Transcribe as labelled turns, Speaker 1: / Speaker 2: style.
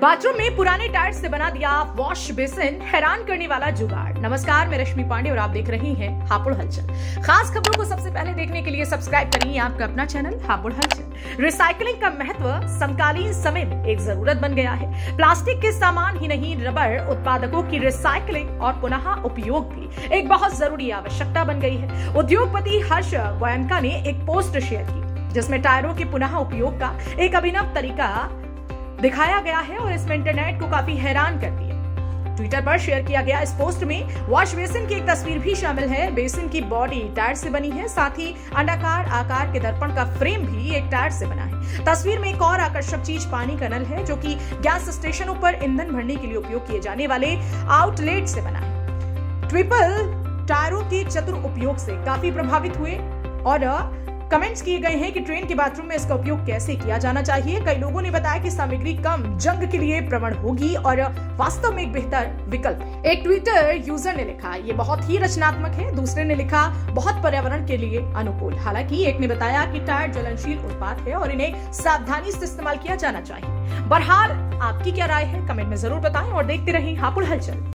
Speaker 1: Bathroom में पुराने tyre से बना दिया वॉश बेसिन हैरान करने वाला जुगाड़। नमस्कार, मैं रश्मि पांडे और आप देख रही हैं हापुड़ हलचल। खास खबरों को सबसे पहले देखने के लिए सब्सक्राइब करिए आपका अपना चैनल हापुड़ हलचल। रिसाइकलिंग का महत्व समकालीन समय में एक ज़रूरत बन गया है। प्लास्टिक के सामान ही नहीं, रबर उत्पादकों की रिसाइकलिंग और पुनः उपयोग भी एक बहुत ज़रूरी आवश्यकता बन गई है। उद्योगपति हर्ष गोयनका ने एक पोस्ट शेयर की, जिसमें टायरों के पुनः उपयोग का एक अभिनव तरीका दिखाया गया है और इसमें इंटरनेट को काफ़ी हैरान कर दिया ट्विटर पर शेयर किया गया इस पोस्ट में वॉश बेसिन की एक तस्वीर भी शामिल है। बेसिन की बॉडी टायर से बनी है, साथ ही अंडाकार आकार के दर्पण का फ्रेम भी एक टायर से बना है। तस्वीर में एक और आकर्षक चीज़ पानी का नल है, जो कि गैस स्टेशनों पर ईंधन भरने के लिए उपयोग किए जाने वाले आउटलेट से बना है। ट्रिपल टायरों के चतुर उपयोग से काफ़ी प्रभावित हुए और कमेंट्स किए गए हैं कि ट्रेन के बाथरूम में इसका उपयोग कैसे किया जाना चाहिए? कई लोगों ने बताया कि सामग्री कम जंग के लिए प्रवण होगी और वास्तव में एक बेहतर विकल्प। एक ट्विटर यूज़र ने लिखा, ये बहुत ही रचनात्मक है। दूसरे ने लिखा, बहुत पर्यावरण के लिए अनुकूल। हालाँकि एक ने बताया कि टायर ज्वलनशील उत्पाद है और इन्हें सावधानी से इस्तेमाल किया जाना चाहिए। बहरहाल, आपकी क्या राय है? कमेंट में ज़रूर बताएँ और देखते रहें हापुड़ हलचल।